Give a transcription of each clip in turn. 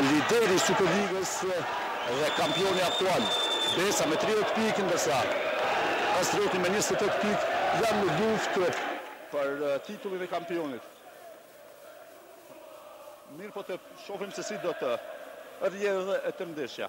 Lideri i Superligës dhe kampioni aktual Besa me tridhjetë pikë, ndërsa Kastrioti me njëzet e tetë pikë janë në luftë për titullin e kampionit. Mirëpo të shohim se si do të rrjedhë e tërë ndeshja.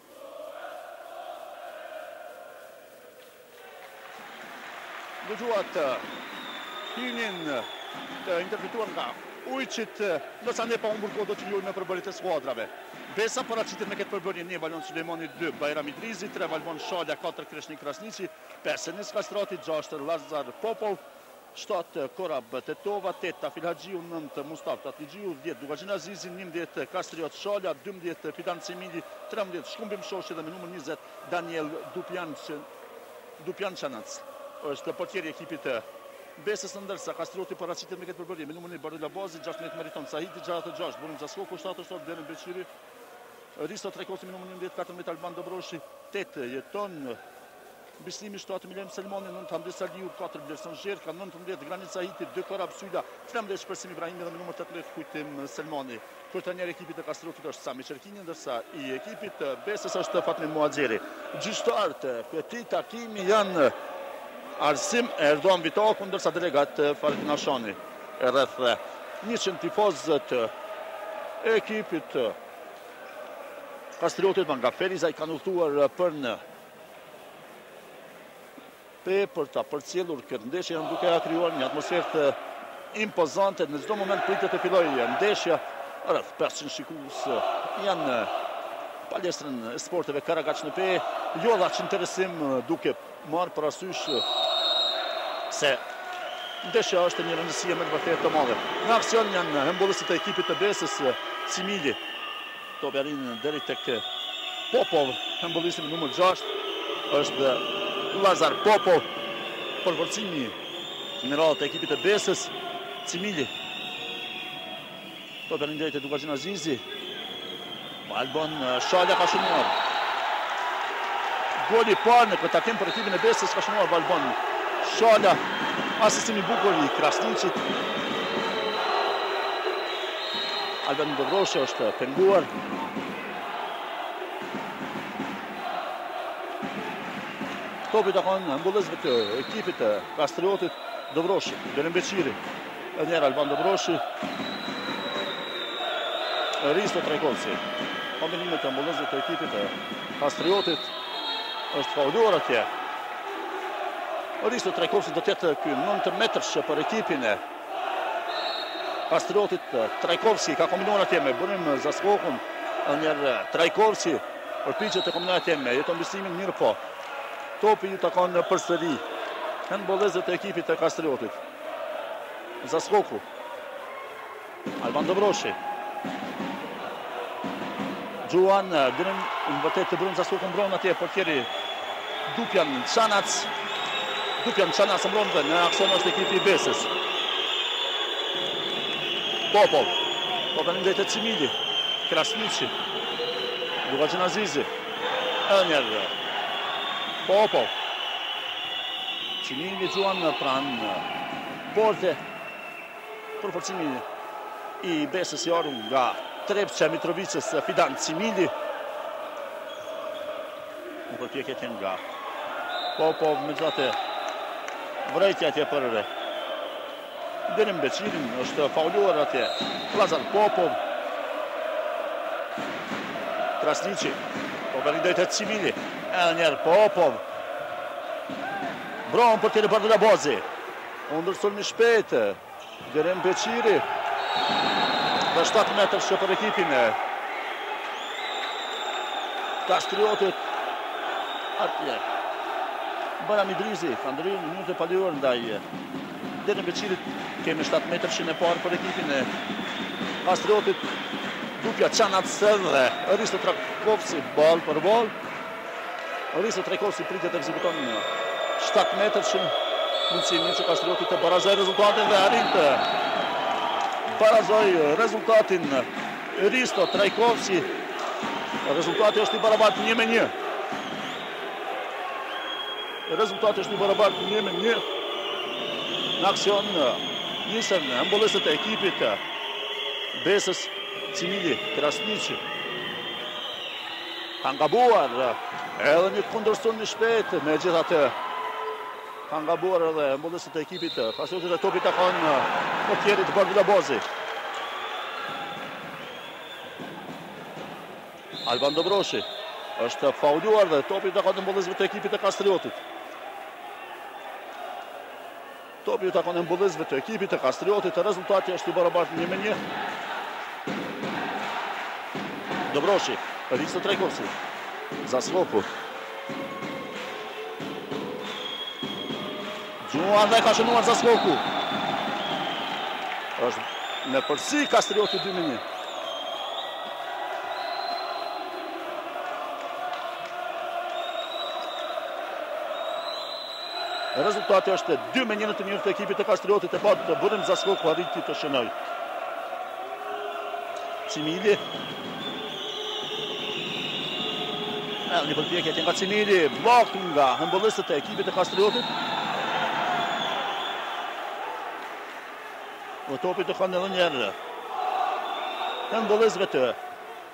Dëgjuat himnin të interpretuar nga ujqit, ndërsa ne pa humbur kohë do t'ju njohim me përbërjet e skuadrave. Besa paraqitet me këtë përbërje një Valon Sulejmani 2, Bajram Idrizi 3, Valbon Shala 4, Kreshnik Krasniqi 5, Enis Kastrati 6, Lazar Popov shtatë Korab Tetova, tetë Tafil Haxhiu, nëntë Mustaf Tatlixhiu, dhjetë Dukagjin Azizi, njëmbëdhjetë Kastriot Shala, dymbëdhjetë Fidan Cimili, trembëdhjetë Shkumbim Shoshi dhe me numër njëzet Daniel Dupjaçanec është portier i ekipit të Besës, ndërsa Kastrioti paraqitet me këtë përbërje me numrin një Bardhyl Abazi, gjashtëmbëdhjetë Meriton Sahiti, gjashtëdhjetë e gjashtë Burim Zaskoku, shtatëdhjetë e shtatë Blerim Beqiri, Risto Trajkovski me numër njëmbëdhjetë, katërmbëdhjetë Alban Dobroshi, tetë Jeton Bislimi shtatë Milen Selmani, nëntë Hamdi Saliu, katër Blerson Zherka, nëntëmbëdhjetë Granit Sahiti, dy Korab Syla, trembëdhjetë Shpresim Ibrahimi dhe me numër tetëmbëdhjetë Kujtim Selmani. Kryetreneri i ekipit të Kastriotit është Sami Qerkini, ndërsa i ekipit të Besës është Fatmir Muhaxheri. Gjyqtarët e këtij takimi janë Arsim e Erdogan Vitaku, ndërsa delegat Faredin Hashani. Rreth 100 tifozë të ekipit të Kastriotit, nga Ferizaj kanë udhëtuar për në Pejë për ta përcjellur këtë ndeshje janë duke ja krijuar një atmosferë të impozante në çdo moment pritet të fillojë ndeshja rreth 500 shikues janë në palestrën e sporteve Karagaç në Pejë, jo edhe aq interesim duke marrë parasysh se ndeshja është e një rëndësie me të vërtetë të madhe. Në aksion janë hendbollistët e ekipit të besës, Cimili. Topi arrin deri tek Popov, hendbollisti me numër 6 është Lazar Popov, përforcimi në radhët e ekipit të Besës, Cimili. Topi arrin deri tek Dukagjin Azizi. Valbon Shala ka shënuar. Goli i parë në këtë takim për ekipin e Besës ka shënuar Valbon Shala. Asistim i bukur i Krasniqit. Alban Dobroshi është penguar. Topi u takon hendbollistëve të ekipit të Kastriotit, Dobroshi, Blerim Beqiri, edhe një herë Alban Dobroshi, Risto Trajkovski, kombinime të hendbollistëve të ekipit të Kastriotit, është fauluar atje. Risto Trajkovski do të jetë kjo 9 metërsh për ekipin e Kastriotit, Trajkovski ka kombinuar atje me Burim Zaskokun, edhe një herë Trajkovski përpiqet të kombinojë atje me Jeton Bislimin, mirëpo topi ju takon përsëri hendbollistëve të ekipit të Kastriotit. Zaskoku, Alban Dobroshi, Gjuan, Derim, në të vërtetë Burim Zaskoku, mbron atje portieri Dupjan Qanac. Dupjan Qanac mbron dhe në aksion është ekipi i Besës. Popov. Po tani deri te Cimili. Krasniqi. Dukagjin Azizi. Edhe një herë. Popov. Cimili gjuan pranë porte. Përforcimi i Besës i ardhur nga Trepça e Mitrovicës, Fidan Cimili. Në përpjekje që nga Popov megjithatë vërejtja atje për Derim Beqirin. Është fauluar atje. Lazar Popov. Krasniqi. Popov deri te Cimili. Edhe një herë Popov. Mbron portieri Bardhyl Abazi. Kundërsulm i shpejtë. Derim Beqiri. Dhe 7 metërsh për ekipin e Kastriotit. Atje. Bajram Idrizi ka ndërhyrë në mënyrë të palejuar ndaj Derim Beqirit, kemi 7 metërshin e parë për ekipin e Kastriotit, Dupjan Qanac dhe Risto Trajkovski, ballë për ballë, Risto Trajkovski pritet të ekzekuton 7 metrëshin mundësia që Kastrioti të barazojë rezultatin dhe arrin të barazojë rezultatin Risto Trajkovski rezultati është i barabartë një me një rezultati është i barabartë një me një në aksion nisen hendbollistët e ekipit të Besës Cimili Krasniqi Kanë gabuar edhe një kundërsulm i shpejtë, megjithatë kanë gabuar edhe hendbollistët e ekipit të Kastriotit dhe topi i takon portierit Bardhyl Abazi. Alban Dobroshi është fauluar dhe topi u takon hendbollistëve të ekipit të Kastriotit. Topi u takon hendbollistëve të ekipit të Kastriotit, rezultati është i barabartë një me një. Dobroshi, Risto Trajkovski, Zaskoku. Gjuan dhe ka shënuar Zaskoku. Është në epërsi Kastrioti 2 me një. Rezultati është dy me një në të mirë të ekipit të Kastriotit e pamë Zaskoku arriti të shënoj. Cimili. E, një përpjekje atje nga Cimili, bllok nga hendbollistët e ekipit të Kastriotit. topi u takon edhe njëherë. Hendbollistëve të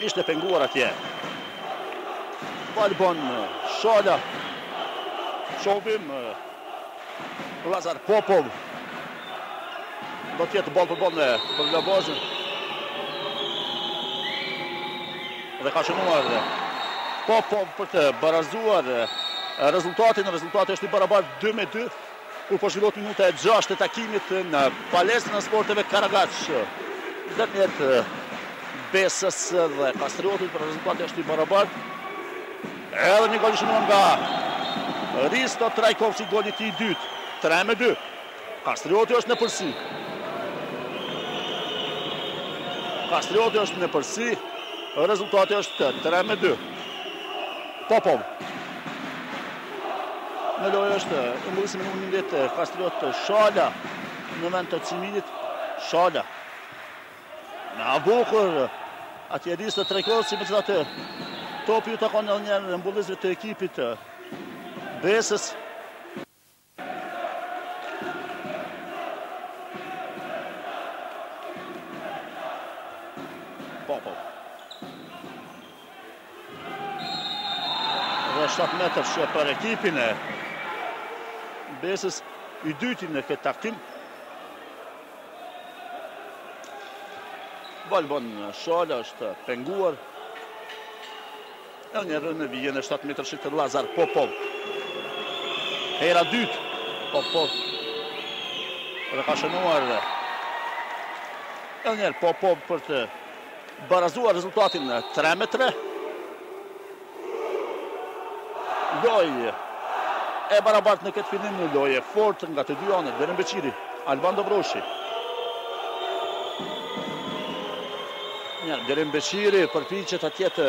Ishte penguar atje. Valbon Shala. Shohim Lazar Popov. Do të jetë ballë për ballë me Labozën. Dhe ka shënuar Popov për të barazuar rezultatin. Rezultati është i barabartë 2 me 2. Kur po zhvillohet minuta e gjashtë e takimit në palestrën e sporteve Karagaq, ndërmjet Besës dhe Kastriotit por rezultati është i barabartë. Edhe një gol i shënuar nga Risto Trajkovski, gol i tij i dytë, 3 me 2. Kastrioti është në epërsi. Kastrioti është në epërsi. Rezultati është 3 me 2. Popov. Në lojë është hendbollisti me numrin 19 Kastriot Shala në vend të Cimilit. Shala. Sa bukur. Atje Risto Trajkovski megjithatë topi u takon edhe një herë hendbollistëve të ekipit të Besës. Popov. Dhe 7 metërsh për ekipin e Besës i dyti në këtë takim. Valbon Shala është penguar. Edhe njëherë në vijën e 7 metërshit Lazar Popov. Hera e dytë, Popov. Dhe ka shënuar edhe njëherë Popov për të barazuar rezultatin tre me tre. Lojë e barabartë në këtë fillim, lojë e fortë nga të dy anët, Kerim Beqiri, Alban Dobroshi. Kerim Beqiri përpiqet atje të